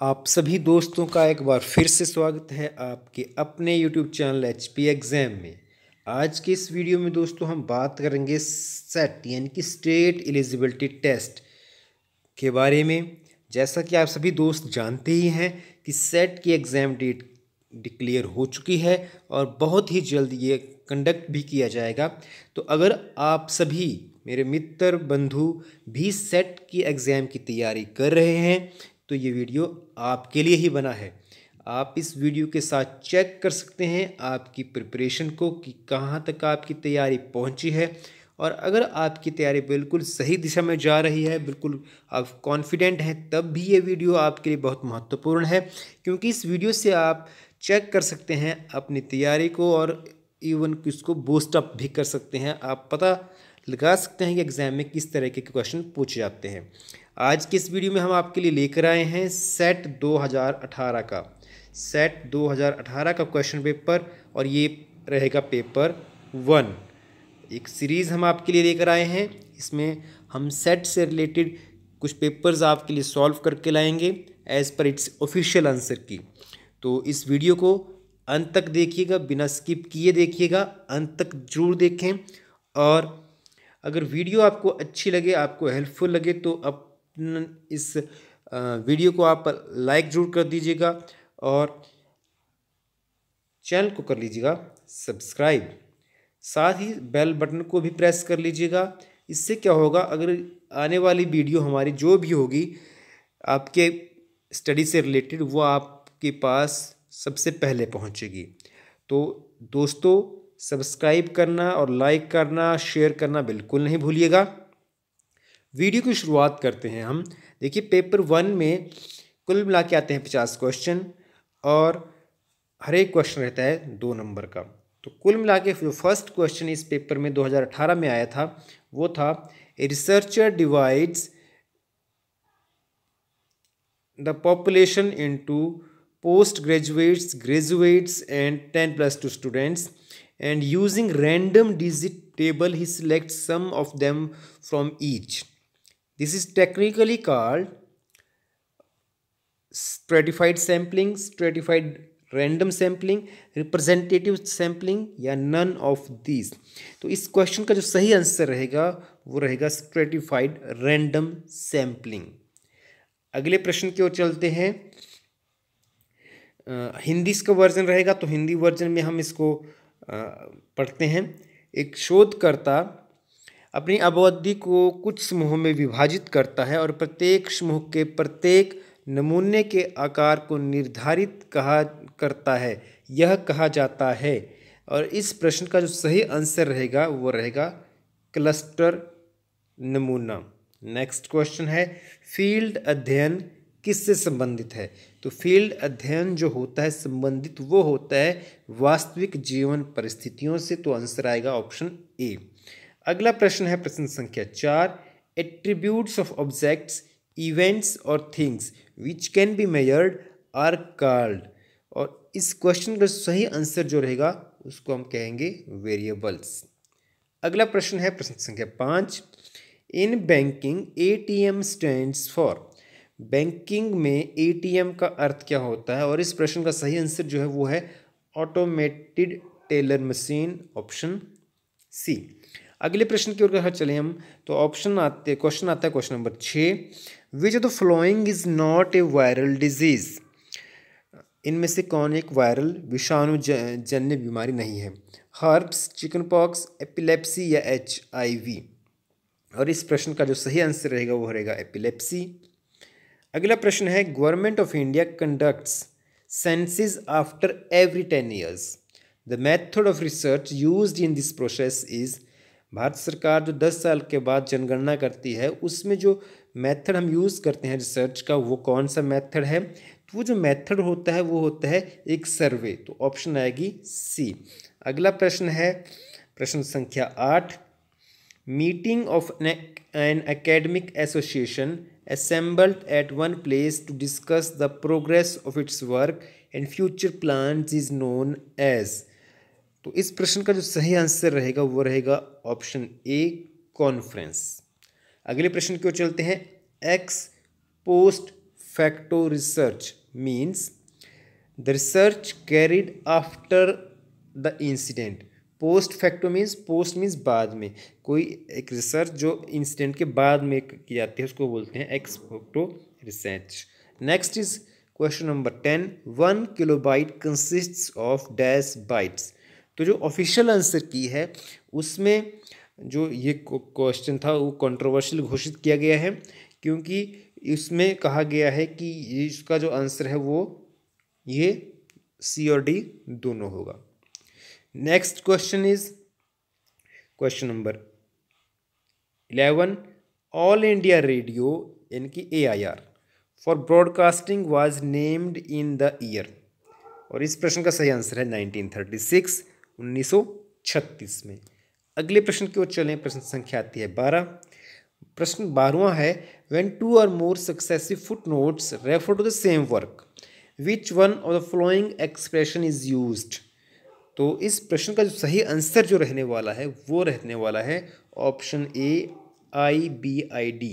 आप सभी दोस्तों का एक बार फिर से स्वागत है आपके अपने YouTube channel H P exam में। आज के इस वीडियो में दोस्तों हम बात करेंगे सेट यानी कि स्टेट एलिजिबिलिटी टेस्ट के बारे में। जैसा कि आप सभी दोस्त जानते ही हैं कि सेट की एग्ज़ाम डेट डिक्लेयर हो चुकी है और बहुत ही जल्द ये कंडक्ट भी किया जाएगा। तो अगर आप सभी, मेरे मित्र, बंधु भी सेट की एग्ज़ाम की तैयारी कर रहे हैं तो ये वीडियो आपके लिए ही बना है। आप इस वीडियो के साथ चेक कर सकते हैं आपकी प्रिपरेशन को कि कहाँ तक आपकी तैयारी पहुँची है और अगर आपकी तैयारी बिल्कुल सही दिशा में जा रही है, बिल्कुल आप कॉन्फिडेंट हैं, तब भी ये वीडियो आपके लिए बहुत महत्वपूर्ण है। क्योंकि इस वीडियो से आप चेक कर सकते हैं अपनी तैयारी को और इवन इसको बूस्टअप भी कर सकते हैं। आप पता लगा सकते हैं कि एग्ज़ाम में किस तरह के क्वेश्चन पूछे जाते हैं। आज की इस वीडियो में हम आपके लिए लेकर आए हैं सेट 2018 का। सेट 2018 का क्वेश्चन पेपर और ये रहेगा पेपर वन एक सीरीज़ हम आपके लिए लेकर आए हैं। इसमें हम सेट से रिलेटेड कुछ पेपर्स आपके लिए सॉल्व करके लाएँगे as per its official answer key. तो इस वीडियो को अंत तक देखिएगा, बिना स्किप किए देखिएगा, अंत तक ज़रूर देखें। और अगर वीडियो आपको अच्छी लगे, आपको हेल्पफुल लगे तो अपन इस वीडियो को आप लाइक ज़रूर कर दीजिएगा और चैनल को कर लीजिएगा सब्सक्राइब साथ ही बेल बटन को भी प्रेस कर लीजिएगा। इससे क्या होगा, अगर आने वाली वीडियो हमारी जो भी होगी, आपके स्टडी से रिलेटेड वो आपके पास सबसे पहले पहुंचेगी। तो दोस्तों सब्सक्राइब करना और लाइक करना शेयर करना बिल्कुल नहीं भूलिएगा। वीडियो की शुरुआत करते हैं हम देखिए, पेपर वन में कुल मिला के आते हैं पचास क्वेश्चन और हर एक क्वेश्चन रहता है दो नंबर का तो कुल मिला के जो फ़र्स्ट क्वेश्चन इस पेपर में 2018 में आया था, वो था researcher divides the population into post graduates graduates and ten plus two students and using random digit table, he selects some of them from each. This is technically called stratified sampling, stratified random sampling representative sampling या none of these तो इस question का जो सही answer रहेगा वो रहेगा stratified random sampling अगले प्रश्न की ओर चलते हैं। हिंदी इसका वर्जन रहेगा तो हिंदी वर्जन में हम इसको पढ़ते हैं। एक शोधकर्ता अपनी अवधि को कुछ समूहों में विभाजित करता है और प्रत्येक समूह के प्रत्येक नमूने के आकार को निर्धारित कहा, करता है। यह कहा जाता है। और इस प्रश्न का जो सही आंसर रहेगा, वो रहेगा क्लस्टर नमूना। नेक्स्ट क्वेश्चन है, फ़ील्ड अध्ययन किससे संबंधित है? तो फ़ील्ड अध्ययन जो होता है, संबंधित वो होता है वास्तविक जीवन परिस्थितियों से। तो आंसर आएगा ऑप्शन ए। अगला प्रश्न है प्रश्न संख्या चार एट्रीब्यूट्स ऑफ़ ऑब्जेक्ट्स इवेंट्स और things which can be measured are called और इस क्वेश्चन का सही आंसर जो रहेगा, उसको हम कहेंगे वेरिएबल्स अगला प्रश्न है प्रश्न संख्या पाँच in banking A T M stand for banking में एटीएम का अर्थ क्या होता है? और इस प्रश्न का सही आंसर जो है, वो है automated teller machine option C अगले प्रश्न की ओर चले हम तो ऑप्शन आते क्वेश्चन आता है क्वेश्चन नंबर छः which of the following is not a viral disease इनमें से कौन एक वायरल विषाणु जन्य बीमारी नहीं है? हर्ब्स चिकन पॉक्स एपिलेप्सी या एच आई वी और इस प्रश्न का जो सही आंसर रहेगा, वो रहेगा एपिलेप्सी अगला प्रश्न है government of India conducts census after every ten years the method of research use in this process is Bharat सरकार जो दस साल के बाद जनगणना करती है, उसमें जो मेथड हम यूज़ करते हैं रिसर्च का, वो कौन सा मेथड है? तो वो जो मेथड होता है, वो होता है एक सर्वे तो ऑप्शन आएगी सी अगला प्रश्न है, प्रश्न संख्या आठ। Meeting of an academic association assembled at one place to discuss the progress of its work and future plans is known as तो इस प्रश्न का जो सही आंसर रहेगा वो रहेगा ऑप्शन ए, कॉन्फ्रेंस। अगले प्रश्न की ओर चलते हैं। Ex post facto research means the research carried after the incident post facto means post means बाद में। कोई एक रिसर्च जो इंसिडेंट के बाद में की जाती है, उसको बोलते हैं ex facto research next is question number ten one kilobyte consist of dash bytes तो जो ऑफिशियल आंसर की है, उसमें जो ये क्वेश्चन था, वो कंट्रोवर्शियल घोषित किया गया है, क्योंकि इसमें कहा गया है कि इसका जो आंसर है वो ये सी और डी दोनों होगा। Next question is question number eleven all India radio यानी कि A I R for broadcasting was named in the year और इस प्रश्न का सही आंसर है नाइनटीन थर्टी सिक्स उन्नीस सौ छत्तीस में। अगले प्रश्न की ओर चलें। प्रश्न संख्या आती है बारह। प्रश्न बारहवा है when two or more successive footnotes refer to the same work which one of the following expression is use तो इस प्रश्न का जो सही आंसर जो रहने वाला है, वो रहने वाला है option A I B I D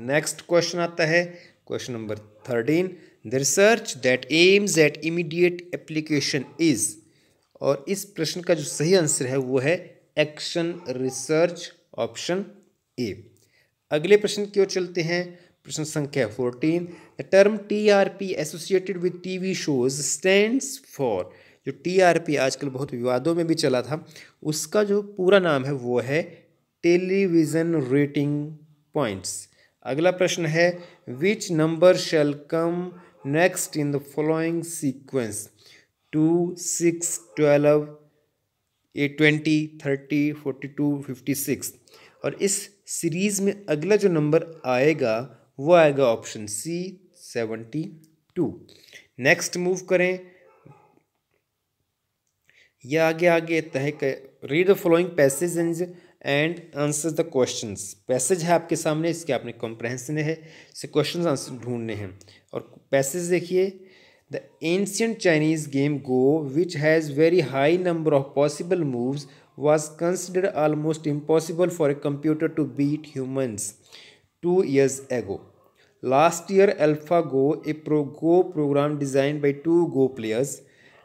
next question आता है, question number thirteen. The research that aims at immediate application is और इस प्रश्न का जो सही आंसर है वो है एक्शन रिसर्च ऑप्शन ए। अगले प्रश्न की ओर चलते हैं। प्रश्न संख्या fourteen. The term T R P associated with T V shows stand for जो टी आर पी आजकल बहुत विवादों में भी चला था, उसका जो पूरा नाम है वो है टेलीविज़न रेटिंग पॉइंट्स। अगला प्रश्न है which number shall come next in the following sequence two, six, twelve a twenty, thirty, forty two, fifty six. और इस सीरीज़ में अगला जो नंबर आएगा, वो आएगा option C, seventy two. Next move करें। या आगे आगे तय read the following passage and answer the question passage है आपके सामने, इसके आपने कॉम्प्रहेंशन है इसे क्वेश्चन आंसर ढूँढने हैं। और पैसेज देखिए The ancient Chinese game Go, which has very high number of possible moves, was considered almost impossible for a computer to beat humans two years ago. Last year, AlphaGo, a pro Go program designed by two Go players,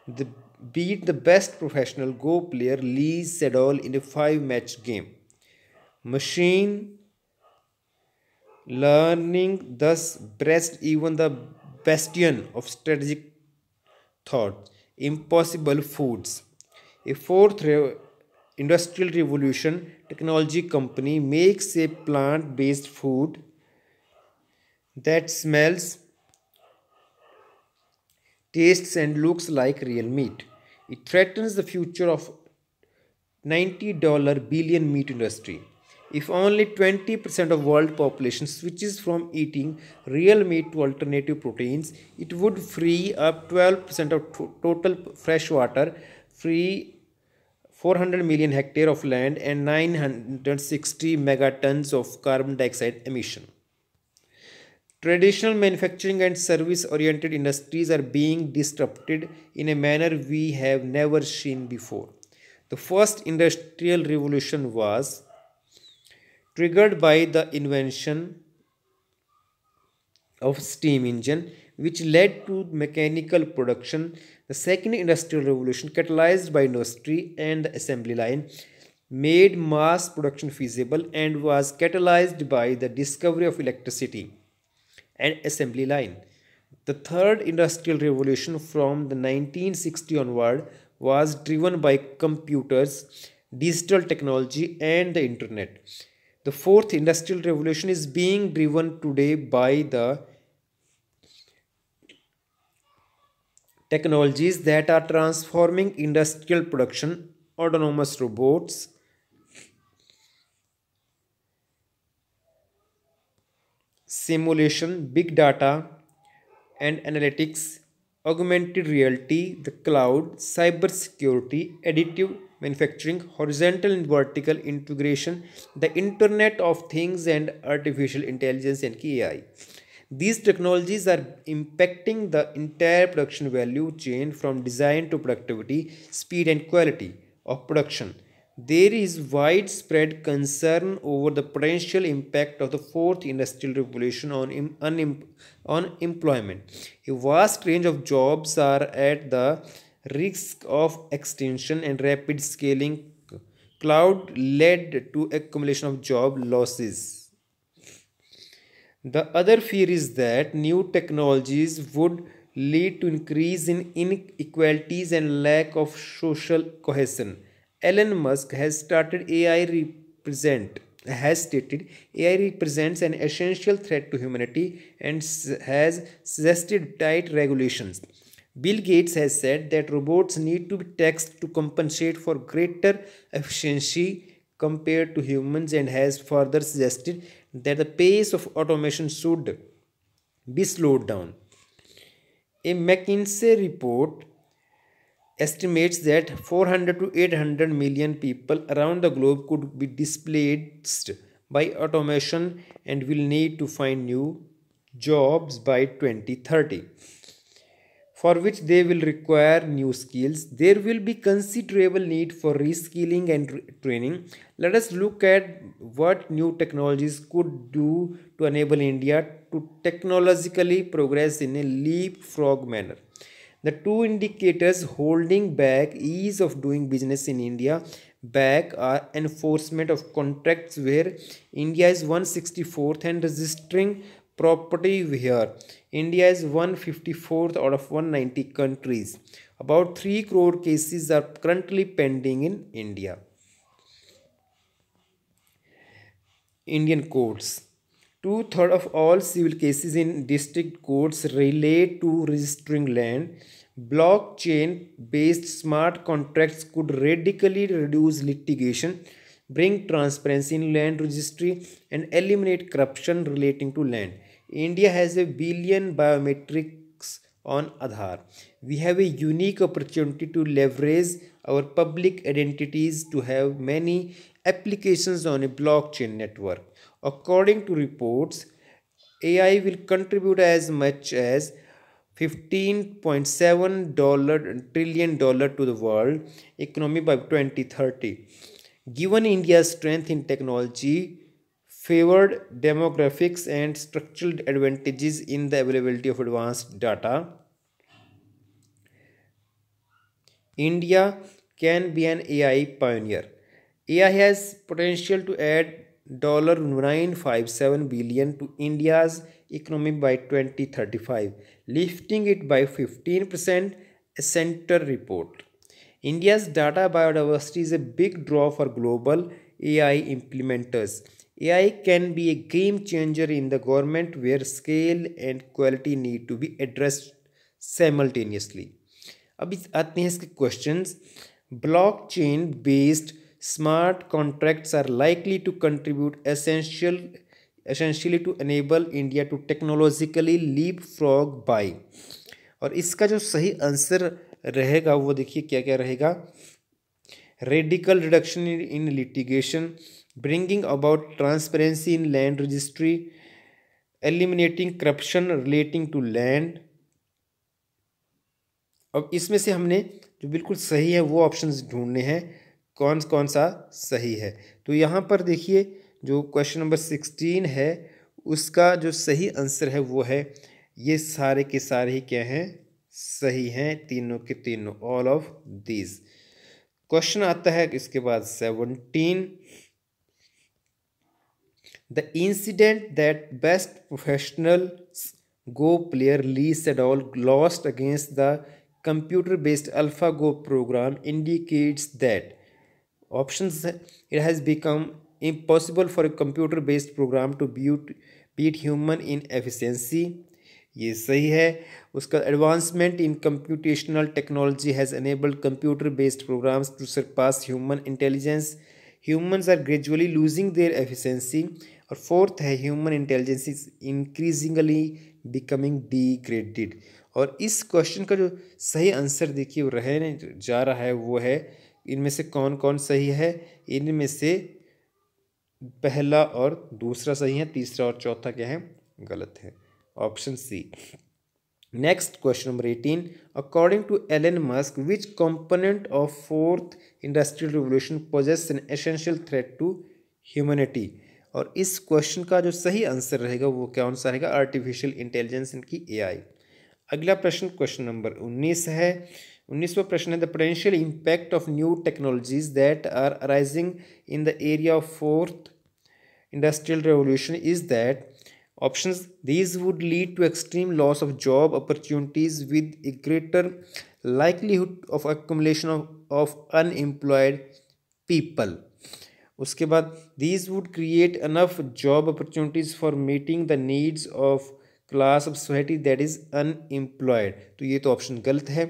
the, beat the best professional Go player Lee Sedol in a five-match game. Machine learning thus breast even the bastion of strategic thought, impossible foods. A fourth industrial revolution technology company makes a plant based food that smells tastes and looks like real meat it threatens the future of 90 dollar billion meat industry if only 20% of world population switches from eating real meat to alternative proteins it would free up 12% of total fresh water free 400 million hectare of land and 960 megatons of carbon dioxide emission. Traditional manufacturing and service oriented industries are being disrupted in a manner we have never seen before. The first industrial revolution was triggered by the invention of steam engine which led to mechanical production the second industrial revolution, catalyzed by industry and the assembly line, made mass production feasible and was catalyzed by the discovery of electricity and assembly line. The third industrial revolution from the 1960 onward was driven by computers, digital technology and the internet. The fourth industrial revolution is being driven today by the technologies that are transforming industrial production, autonomous robots, simulation, big data and analytics, augmented reality, the cloud, cyber security, additive manufacturing, horizontal and vertical integration, the Internet of Things and artificial intelligence and AI. These technologies are impacting the entire production value chain from design to productivity, speed and quality of production. there is widespread concern over the potential impact of the fourth industrial revolution on, on employment. A vast range of jobs are at the risk of extinction and rapid scaling cloud led to accumulation of job losses. The other fear is that new technologies would lead to increase in inequalities and lack of social cohesion Elon Musk has started AI represent has stated AI represents an essential threat to humanity and has suggested tight regulations. Bill Gates has said that robots need to be taxed to compensate for greater efficiency compared to humans and has further suggested that the pace of automation should be slowed down. A McKinsey report estimates that 400 to 800 million people around the globe could be displaced by automation and will need to find new jobs by 2030 for which they will require new skills. There will be considerable need for reskilling and training. Let us look at what new technologies could do to enable india to technologically progress in a leapfrog manner. The two indicators holding back ease of doing business in India back are enforcement of contracts where India is 164th and registering property here. India is 154th out of 190 countries. About 3 crore cases are currently pending in India. Indian courts. Two-thirds of all civil cases in district courts relate to registering land. Blockchain-based smart contracts could radically reduce litigation, bring transparency in land registry, and eliminate corruption relating to land. India has a billion biometrics on Aadhaar. We have a unique opportunity to leverage our public identities to have many applications on a blockchain network. According to reports, AI will contribute as much as 15.7 dollar trillion dollar to the world economy by 2030. Given India's strength in technology, favored demographics and structural advantages in the availability of advanced data, India can be an AI pioneer. AI has potential to add $957 billion to India's economy by 2035, lifting it by 15%, a center report. India's data biodiversity is a big draw for global AI implementers. AI can be a game changer in the government where scale and quality need to be addressed simultaneously. अब इस आते हैं इसके questions blockchain based smart contracts are likely to contribute essential essentially to enable India to technologically leapfrog by और इसका जो सही answer रहेगा वो देखिए क्या क्या रहेगा radical reduction in litigation bringing about transparency in land registry eliminating corruption relating to land अब इसमें से हमने जो बिल्कुल सही है वो ऑप्शंस ढूँढने हैं, कौन कौन सा सही है? तो यहाँ पर देखिए, जो क्वेश्चन नंबर सिक्सटीन है, उसका जो सही आंसर है वो है, ये सारे के सारे ही क्या हैं? सही हैं, तीनों के तीनों ऑल ऑफ़ दीज क्वेश्चन आता है इसके बाद seventeen the incident that best professional go player Lee Sedol lost against the computer based Alpha Go program indicates that option it has become impossible for a computer based program to beat beat human in efficiency ये सही है। उसका advancement in computational technology has enabled computer based programs to surpass human intelligence humans are gradually losing their efficiency और fourth है human intelligence is increasingly becoming degraded. और इस question का जो सही आंसर देखिए रहने जा रहा है, वो है, इनमें से कौन कौन सही है? इनमें से पहला और दूसरा सही है, तीसरा और चौथा क्या है? गलत है। Option C. Next question number eighteen. According to Elon Musk, which component of fourth industrial revolution poses an essential threat to humanity? और इस क्वेश्चन का जो सही आंसर रहेगा, वो क्या आंसर रहेगा? आर्टिफिशियल इंटेलिजेंस इनकी एआई अगला प्रश्न क्वेश्चन नंबर उन्नीस है। उन्नीसवा प्रश्न है the potential impact of new technologies that are arising in the area of fourth industrial revolution is that option these would lead to extreme loss of job opportunities with a greater livelihood of accumulation of unemployed people उसके बाद these would create enough job opportunities for meeting the needs of class of society that is unemployed तो ये तो option गलत है।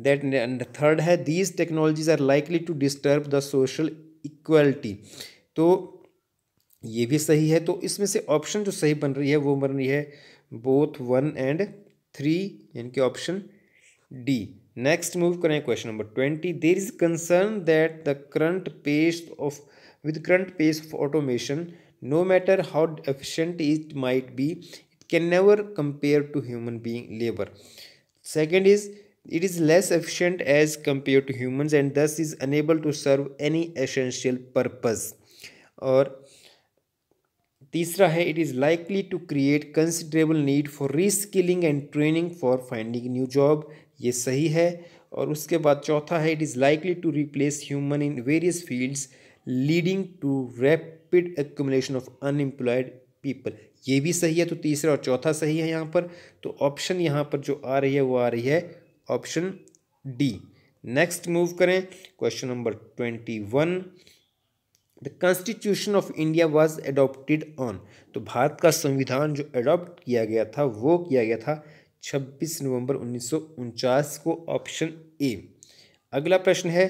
That third है these technologies are likely to disturb the social equality तो ये भी सही है। तो इसमें से ऑप्शन जो सही बन रही है, वो बन रही है बोथ वन एंड थ्री यानी कि ऑप्शन डी नेक्स्ट मूव करें question number twenty there is concern that the current pace of with current pace of automation no matter how efficient it might be can never compare to human being labor second is it is less efficient as compared to humans and thus is unable to serve any essential purpose और तीसरा है it is likely to create considerable need for reskilling and training for finding new job ये सही है और उसके बाद चौथा है it is likely to replace human in various fields leading to rapid accumulation of unemployed people ये भी सही है तो तीसरा और चौथा सही है यहाँ पर। तो ऑप्शन यहाँ पर जो आ रही है, वो आ रही है ऑप्शन डी नेक्स्ट मूव करें। Question number twenty one the constitution of India was adopted on तो भारत का संविधान जो एडॉप्ट किया गया था, वो किया गया था 26 नवंबर उन्नीस को ऑप्शन ए अगला प्रश्न है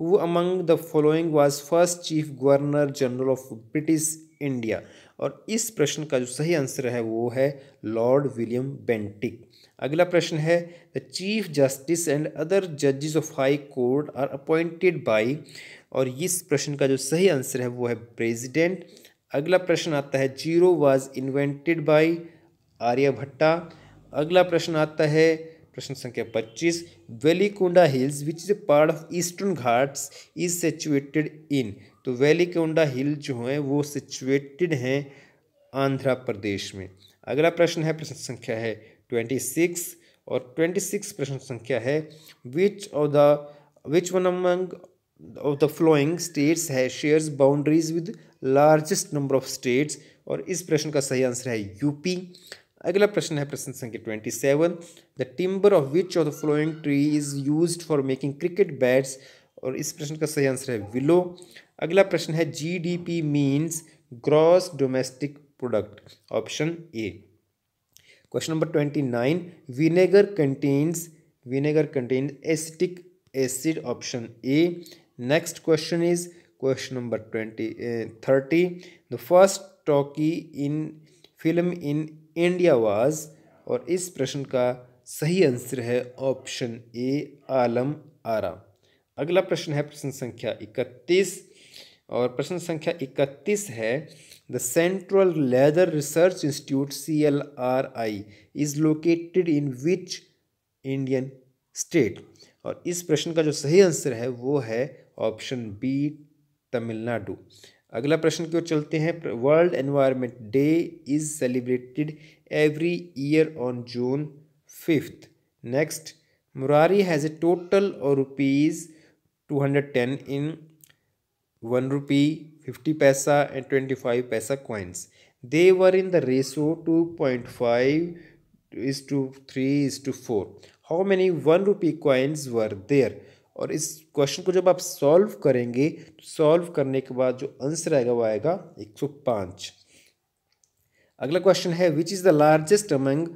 who among the following was first chief governor general of British India और इस प्रश्न का जो सही आंसर है, वो है लॉर्ड विलियम बेंटिक अगला प्रश्न है the chief justice and other जजेस of high court are appointed by और इस प्रश्न का जो सही आंसर है, वो है प्रेसिडेंट अगला प्रश्न आता है zero was invented by Aryabhata. अगला प्रश्न आता है प्रश्न संख्या पच्चीस, Velikonda hills which is a part of eastern Ghats is situated in तो वेलीकोंडा हिल जो हैं, वो सिचुएटेड हैं आंध्र प्रदेश में। अगला प्रश्न है, प्रश्न संख्या है ट्वेंटी सिक्स और ट्वेंटी सिक्स प्रश्न संख्या है which of the which one among of the following states है shares boundaries with largest number of states और इस प्रश्न का सही आंसर है यूपी अगला प्रश्न है प्रश्न संख्या twenty seven the timber of which of the following tree is use for making cricket bats और इस प्रश्न का सही आंसर है विलो अगला प्रश्न है G D P means gross domestic product option A question number twenty nine vinegar contains vinegar contain acetic acid option A next question is question number twenty thirty the first talkie in film in India was और इस प्रश्न का सही answer है option A Alam Ara. अगला प्रश्न है प्रश्न संख्या इकतीस, और प्रश्न संख्या इकतीस है the central leather research institute C L R I is located in which Indian state और इस प्रश्न का जो सही आंसर है वो है ऑप्शन बी तमिलनाडु अगला प्रश्न की ओर चलते हैं। World environment day is celebrated every year on June fifth next Murari has a total और rupees two hundred ten in one rupee fifty paisa and twenty five paisa coins they were in the ratio two point five is two three is two four how many one rupee coins were there और इस question को जब आप solve करेंगे तो solve करने के बाद जो आंसर आएगा, वो आएगा एक सौ पाँच। अगला क्वेश्चन है which is the largest among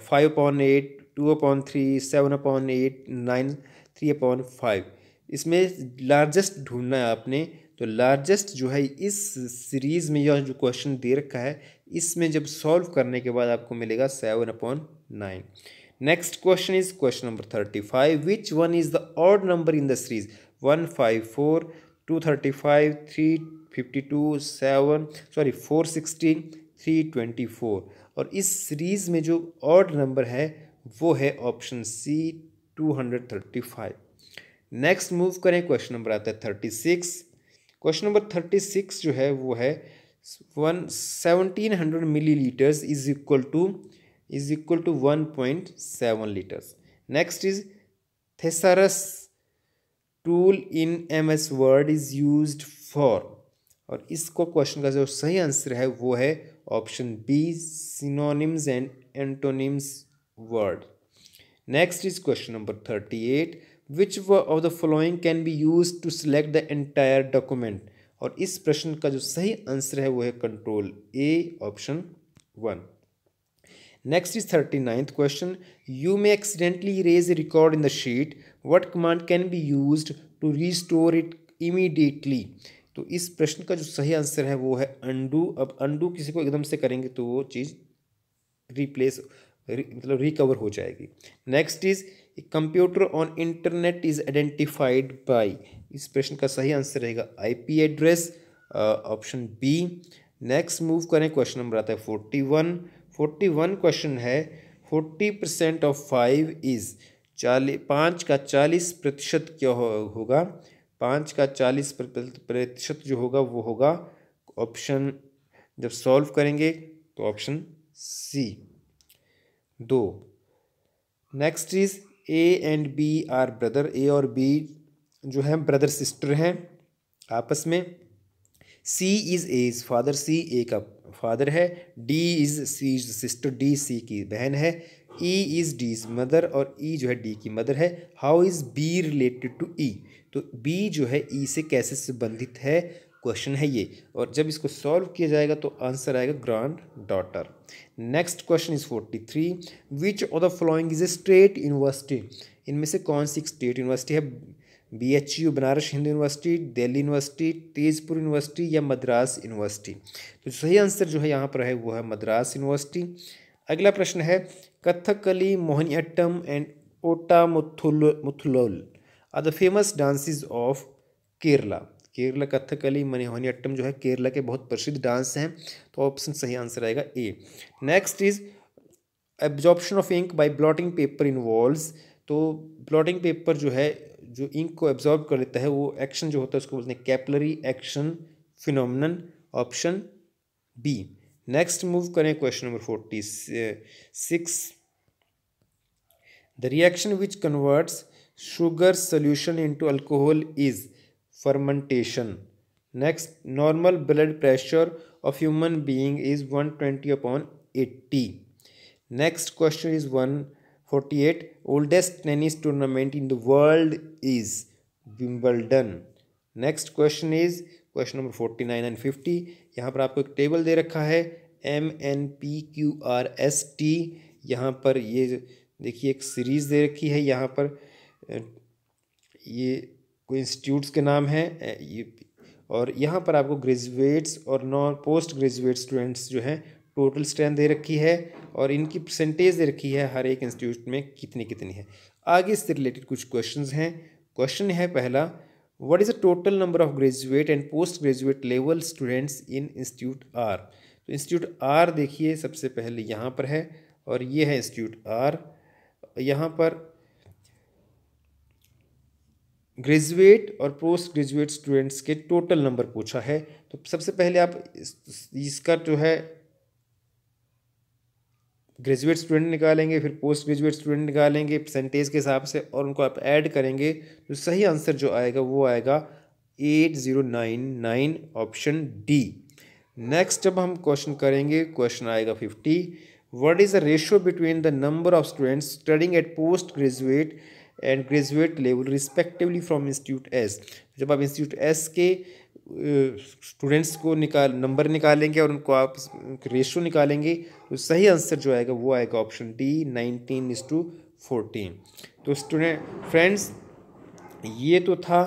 five upon eight two upon three seven upon eight nine three upon five इसमें लार्जेस्ट ढूंढना है आपने। तो लार्जेस्ट जो है, इस सीरीज़ में यह जो क्वेश्चन दे रखा है, इसमें जब सॉल्व करने के बाद आपको मिलेगा seven upon nine Next question is question number 35. Which one is the odd number in the series? 154, 235, 352, 7, sorry 416, 324 और इस सीरीज़ में जो ऑड नंबर है वो है option C two hundred thirty five next move करें क्वेश्चन नंबर आता है thirty six question number thirty six जो है वो है one seventeen hundred millilitres is equal to is equal to one point seven litres next is thesaurus tool in M S Word is use for और इसको question का जो सही answer है, वो है option B synonyms and antonyms word next is question number thirty eight which of the following can be use to select the entire document और इस प्रश्न का जो सही आंसर है, वो है control A option one is thirty ninth question you may accidentally erase a record in the sheet what command can be use to restore it immediately तो इस प्रश्न का जो सही आंसर है वो है अंडू अब अंडू किसी को एकदम से करेंगे तो वो चीज़ रिप्लेस मतलब रिकवर हो जाएगी. Next is computer on internet is identified by इस प्रश्न का सही आंसर रहेगा IP address option B next move करें क्वेश्चन नंबर आता है forty one forty one question है forty percent of five is चालीस पाँच का चालीस प्रतिशत क्या हो, होगा? पाँच का चालीस प्रतिशत जो होगा वो होगा ऑप्शन जब सॉल्व करेंगे तो ऑप्शन सी दो next is A and B are brother A और बी जो है ब्रदर सिस्टर हैं आपस में। C is A is father C A का फादर है. D is C is sister D C की बहन है. E is D is mother और ई e जो है डी की मदर है. How is B related to E तो बी जो है ई e से कैसे संबंधित है? क्वेश्चन है ये. और जब इसको सॉल्व किया जाएगा तो आंसर आएगा granddaughter next question is forty three which of the following is a state university इनमें से कौन सी स्टेट यूनिवर्सिटी है? B H U Banaras Hindu university Delhi university Tezpur university या मद्रास यूनिवर्सिटी तो सही आंसर जो है यहाँ पर है, वो है मद्रास यूनिवर्सिटी अगला प्रश्न है, Kathakali Mohiniyattam and Ottan Thullal Thullal are the famous dances of Kerala Kerala Kathakali Mohiniyattam जो है केरला के बहुत प्रसिद्ध डांस हैं। तो ऑप्शन सही आंसर आएगा A next is absorption of ink by blotting paper in walls तो ब्लॉटिंग पेपर जो है जो इंक को एब्जॉर्ब कर लेता है, वो एक्शन जो होता है, उसको बोलते हैं capillary action phenomenon option B next move करें question number forty six the reaction which converts sugar solution into alcohol is fermentation next normal blood pressure of human being is one twenty upon eighty next question is one 48 oldest tennis tournament in the world is Wimbledon. Next question is question number forty nine and fifty यहाँ पर आपको एक table दे रखा है M N P Q R S T यहाँ पर ये देखिए एक सीरीज़ दे रखी है यहाँ पर। ये कोई इंस्टीट्यूट्स के नाम हैं ये, और यहाँ पर आपको ग्रेजुएट्स और नॉन पोस्ट ग्रेजुएट स्टूडेंट्स जो हैं टोटल स्ट्रेंथ दे रखी है और इनकी परसेंटेज दे रखी है हर एक इंस्टीट्यूट में कितनी कितनी है। आगे इससे रिलेटेड कुछ क्वेश्चंस हैं। क्वेश्चन है पहला what is the total number of graduate and post graduate level students in institute R तो इंस्टीट्यूट आर देखिए, सबसे पहले यहाँ पर है और ये है इंस्टीट्यूट आर यहाँ पर ग्रेजुएट और पोस्ट ग्रेजुएट स्टूडेंट्स के टोटल नंबर पूछा है। तो सबसे पहले आप इसका जो है ग्रेजुएट स्टूडेंट निकालेंगे, फिर पोस्ट ग्रेजुएट स्टूडेंट निकालेंगे परसेंटेज के हिसाब से, और उनको आप ऐड करेंगे तो सही आंसर जो आएगा, वो आएगा eight zero nine nine option D next जब हम क्वेश्चन करेंगे क्वेश्चन आएगा fifty what is the ratio between the number of students studying at post graduate and graduate level respectively from institute S जब आप इंस्टीट्यूट एस के students को निकाल number निकालेंगे और उनको आप रेशो निकालेंगे तो सही आंसर जो आएगा, वो आएगा option D nineteen is to fourteen तो स्टूडेंट फ्रेंड्स ये तो था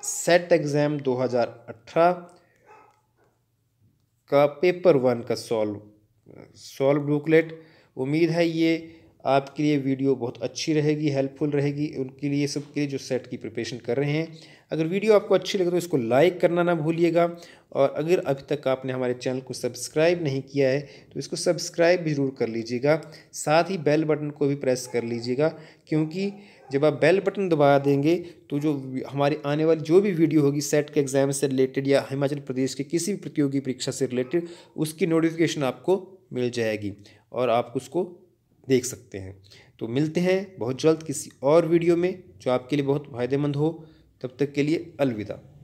सेट एग्ज़ाम 2018 का पेपर वन का सॉल्व सॉल्व बुकलेट उम्मीद है ये आपके लिए वीडियो बहुत अच्छी रहेगी हेल्पफुल रहेगी, उनके लिए, सबके लिए जो सेट की प्रिपरेशन कर रहे हैं। अगर वीडियो आपको अच्छी लगे तो इसको लाइक करना ना भूलिएगा। और अगर अभी तक आपने हमारे चैनल को सब्सक्राइब नहीं किया है तो इसको सब्सक्राइब भी ज़रूर कर लीजिएगा। साथ ही बेल बटन को भी प्रेस कर लीजिएगा, क्योंकि जब आप बेल बटन दबा देंगे तो जो हमारी आने वाली जो भी वीडियो होगी सेट के एग्ज़ाम से रिलेटेड या हिमाचल प्रदेश के किसी भी प्रतियोगी परीक्षा से रिलेटेड उसकी नोटिफिकेशन आपको मिल जाएगी और आप उसको देख सकते हैं। तो मिलते हैं बहुत जल्द किसी और वीडियो में जो आपके लिए बहुत फ़ायदेमंद हो। तब तक के लिए अलविदा।